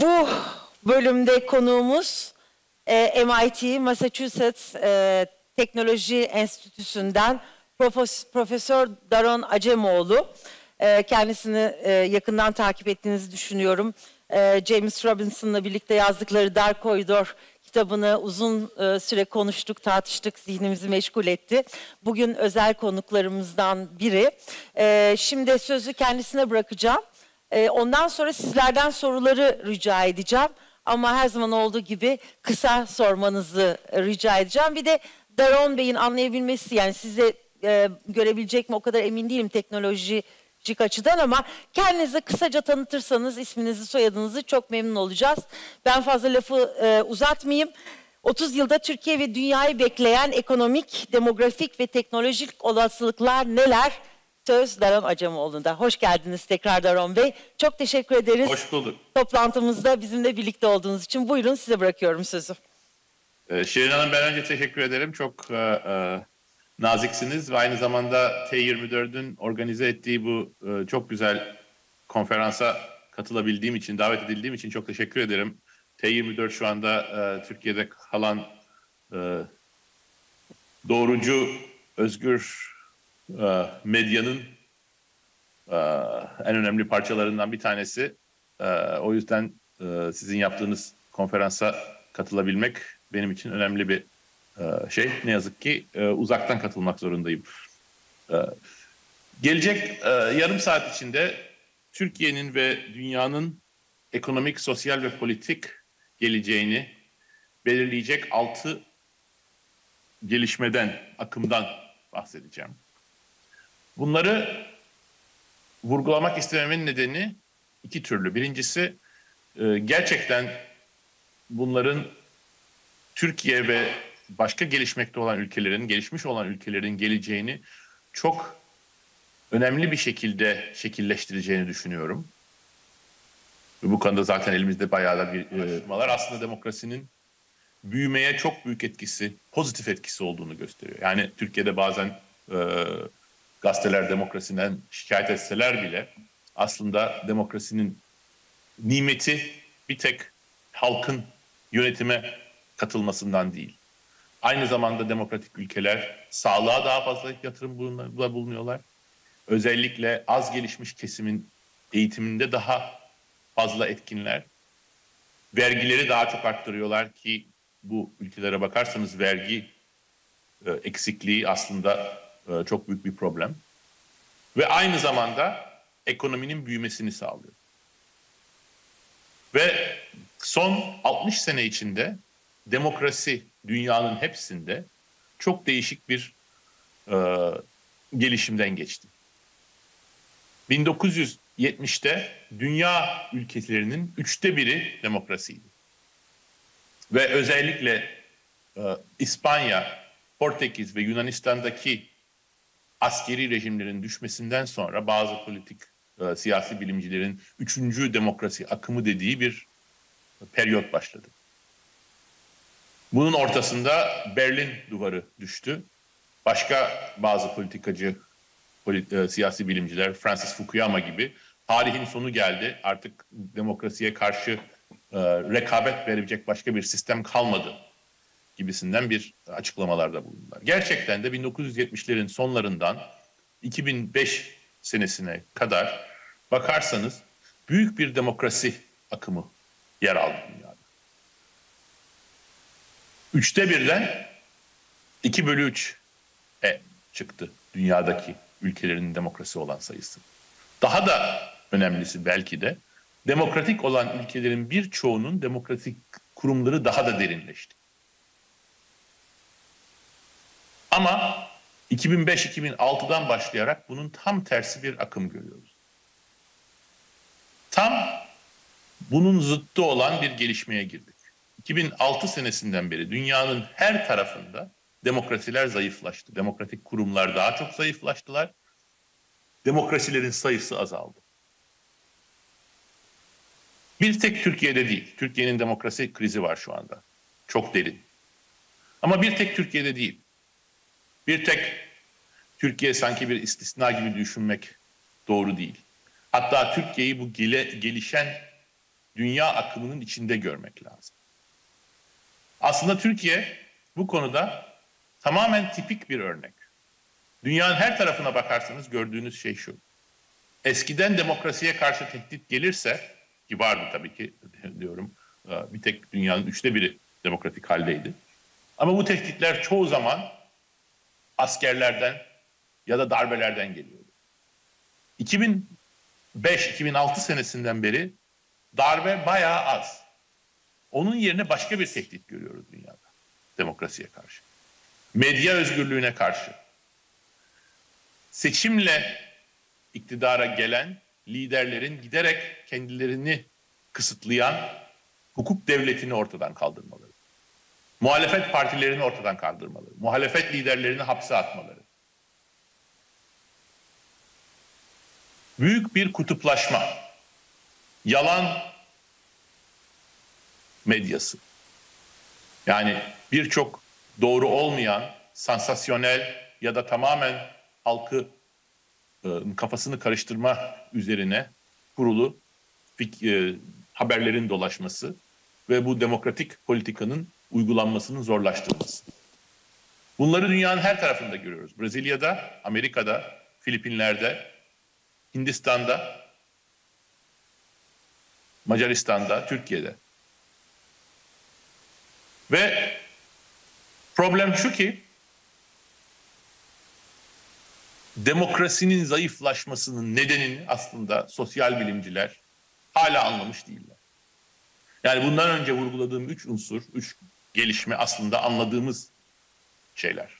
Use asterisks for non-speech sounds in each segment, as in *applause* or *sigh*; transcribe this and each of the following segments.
Bu bölümde konuğumuz e, MIT Massachusetts e, Teknoloji Enstitüsü'nden Profes Profesör Daron Acemoğlu. E, kendisini e, yakından takip ettiğinizi düşünüyorum. E, James Robinson'la birlikte yazdıkları Dark Corridor kitabını uzun e, süre konuştuk, tartıştık, zihnimizi meşgul etti. Bugün özel konuklarımızdan biri. E, şimdi sözü kendisine bırakacağım. E, ondan sonra sizlerden soruları rica edeceğim. Ama her zaman olduğu gibi kısa sormanızı rica edeceğim. Bir de Daron Bey'in anlayabilmesi yani size e, görebilecek mi o kadar emin değilim teknolojik açıdan ama kendinizi kısaca tanıtırsanız isminizi soyadınızı çok memnun olacağız. Ben fazla lafı e, uzatmayayım. 30 yılda Türkiye ve dünyayı bekleyen ekonomik, demografik ve teknolojik olasılıklar neler? Söz Daron Acemoğlu'nda. Hoş geldiniz tekrar Daron Bey. Çok teşekkür ederiz. Hoş bulduk. Toplantımızda bizimle birlikte olduğunuz için. Buyurun size bırakıyorum sözü. Ee, Şirin Hanım ben önce teşekkür ederim. Çok e, e, naziksiniz ve aynı zamanda T24'ün organize ettiği bu e, çok güzel konferansa katılabildiğim için, davet edildiğim için çok teşekkür ederim. T24 şu anda e, Türkiye'de kalan e, doğrucu, özgür medyanın e, en önemli parçalarından bir tanesi. E, o yüzden e, sizin yaptığınız konferansa katılabilmek benim için önemli bir e, şey. Ne yazık ki uzaktan katılmak zorundayım. E, gelecek yarım saat içinde Türkiye'nin ve dünyanın ekonomik, sosyal ve politik geleceğini belirleyecek altı gelişmeden, akımdan bahsedeceğim. Bunları vurgulamak istememin nedeni iki türlü. Birincisi e, gerçekten bunların Türkiye ve başka gelişmekte olan ülkelerin, gelişmiş olan ülkelerin geleceğini çok önemli bir şekilde şekilleştireceğini düşünüyorum. Bu konuda zaten elimizde bayağı da bir e, aslında demokrasinin büyümeye çok büyük etkisi, pozitif etkisi olduğunu gösteriyor. Yani Türkiye'de bazen e, gazeteler demokrasiden şikayet etseler bile aslında demokrasinin nimeti bir tek halkın yönetime katılmasından değil. Aynı zamanda demokratik ülkeler sağlığa daha fazla yatırım bulunuyorlar. Özellikle az gelişmiş kesimin eğitiminde daha fazla etkinler. Vergileri daha çok arttırıyorlar ki bu ülkelere bakarsanız vergi e, eksikliği aslında e, çok büyük bir problem. Ve aynı zamanda ekonominin büyümesini sağlıyor. Ve son 60 sene içinde demokrasi dünyanın hepsinde çok değişik bir e, gelişimden geçti. 1970'te dünya ülkelerinin üçte biri demokrasiydi. Ve özellikle e, İspanya, Portekiz ve Yunanistan'daki askeri rejimlerin düşmesinden sonra bazı politik e, siyasi bilimcilerin üçüncü demokrasi akımı dediği bir periyot başladı. Bunun ortasında Berlin duvarı düştü. Başka bazı politikacı, polit, e, siyasi bilimciler, Francis Fukuyama gibi tarihin sonu geldi. Artık demokrasiye karşı e, rekabet verebilecek başka bir sistem kalmadı gibisinden bir açıklamalarda bulundular. Gerçekten de 1970'lerin sonlarından 2005 senesine kadar bakarsanız büyük bir demokrasi akımı yer aldı dünyada. Üçte birden 2 bölü 3 e çıktı dünyadaki ülkelerin demokrasi olan sayısı. Daha da önemlisi belki de demokratik olan ülkelerin birçoğunun demokratik kurumları daha da derinleşti. Ama 2005-2006'dan başlayarak bunun tam tersi bir akım görüyoruz. Tam bunun zıttı olan bir gelişmeye girdik. 2006 senesinden beri dünyanın her tarafında demokrasiler zayıflaştı. Demokratik kurumlar daha çok zayıflaştılar. Demokrasilerin sayısı azaldı. Bir tek Türkiye'de değil. Türkiye'nin demokrasi krizi var şu anda. Çok derin. Ama bir tek Türkiye'de değil. Bir tek Türkiye sanki bir istisna gibi düşünmek doğru değil. Hatta Türkiye'yi bu gele, gelişen dünya akımının içinde görmek lazım. Aslında Türkiye bu konuda tamamen tipik bir örnek. Dünyanın her tarafına bakarsanız gördüğünüz şey şu. Eskiden demokrasiye karşı tehdit gelirse, ki vardı tabii ki *laughs* diyorum, e, bir tek dünyanın üçte biri demokratik haldeydi. Ama bu tehditler çoğu zaman askerlerden ya da darbelerden geliyordu. 2005-2006 senesinden beri darbe bayağı az. Onun yerine başka bir tehdit görüyoruz dünyada demokrasiye karşı. Medya özgürlüğüne karşı. Seçimle iktidara gelen liderlerin giderek kendilerini kısıtlayan hukuk devletini ortadan kaldırmaları. Muhalefet partilerini ortadan kaldırmaları. Muhalefet liderlerini hapse atmaları. Büyük bir kutuplaşma. Yalan medyası. Yani birçok doğru olmayan, sansasyonel ya da tamamen halkı e, kafasını karıştırma üzerine kurulu e, haberlerin dolaşması ve bu demokratik politikanın uygulanmasının zorlaştırılması. Bunları dünyanın her tarafında görüyoruz. Brezilya'da, Amerika'da, Filipinler'de, Hindistan'da, Macaristan'da, Türkiye'de. Ve problem şu ki demokrasinin zayıflaşmasının nedenini aslında sosyal bilimciler hala anlamış değiller. Yani bundan önce vurguladığım üç unsur, üç gelişme aslında anladığımız şeyler.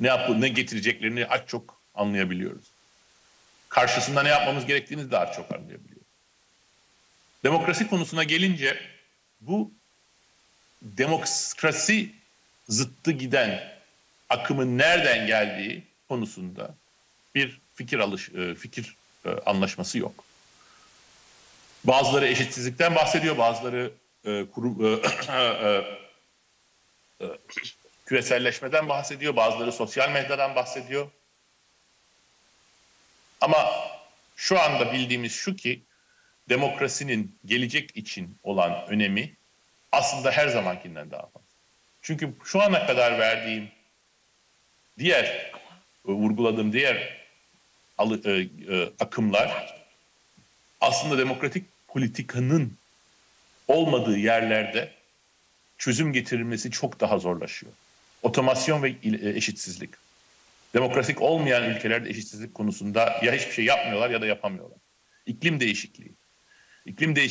Ne yapı, ne getireceklerini az çok anlayabiliyoruz. Karşısında ne yapmamız gerektiğini daha çok anlayabiliyoruz. Demokrasi konusuna gelince bu demokrasi zıttı giden akımın nereden geldiği konusunda bir fikir alış e, fikir e, anlaşması yok. Bazıları eşitsizlikten bahsediyor, bazıları e, kuru, e, *clears throat* küreselleşmeden bahsediyor, bazıları sosyal medyadan bahsediyor. Ama şu anda bildiğimiz şu ki demokrasinin gelecek için olan önemi aslında her zamankinden daha fazla. Çünkü şu ana kadar verdiğim diğer vurguladığım diğer e, e, akımlar aslında demokratik politikanın olmadığı yerlerde çözüm getirilmesi çok daha zorlaşıyor. Otomasyon ve e, eşitsizlik. Demokratik olmayan ülkelerde eşitsizlik konusunda ya hiçbir şey yapmıyorlar ya da yapamıyorlar. İklim değişikliği. İklim değişikliği